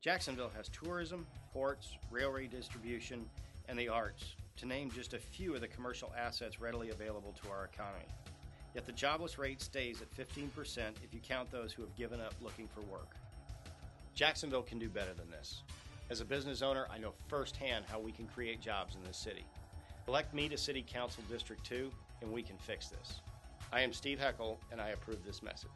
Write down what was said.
Jacksonville has tourism, ports, railway distribution, and the arts, to name just a few of the commercial assets readily available to our economy. Yet the jobless rate stays at 15% if you count those who have given up looking for work. Jacksonville can do better than this. As a business owner, I know firsthand how we can create jobs in this city. Elect me to City Council District 2, and we can fix this. I am Steve Heckel, and I approve this message.